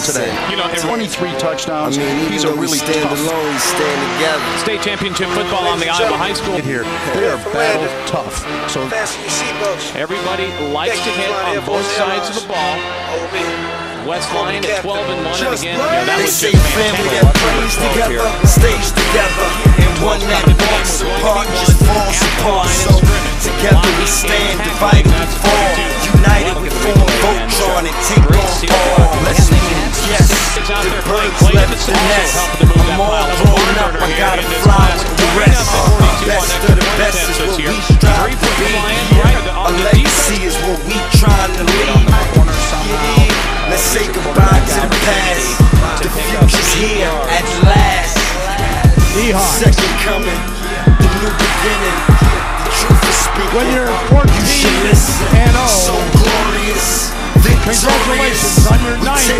today. You know, 23 touchdowns. I mean, He's a really stand tough alone, stand together. State championship football on the Iowa High School. here. They are battle tough. So Fasten your seatbelts. Everybody likes to hit on both sides of the ball. West Line at 12 and 1, and again, yeah, that They was say just family fantastic. that prays together, stays together, and one that walks apart just falls apart. So together we stand, divided we fall, united we form Voltron and take left the. I'm all grown up, I gotta fly with the rest. Best of the best is what we strive to be. A legacy is what we trying to leave. Let's say goodbye to the past. The future's here at last. Second coming, the new beginning. The truth is speaking. When you're 14 you should listen. and oh. So glorious. Victorious. Congratulations on your We ninth